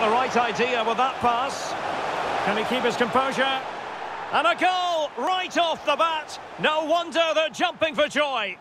The right idea with that pass. Can he keep his composure? And a goal right off the bat. No wonder they're jumping for joy.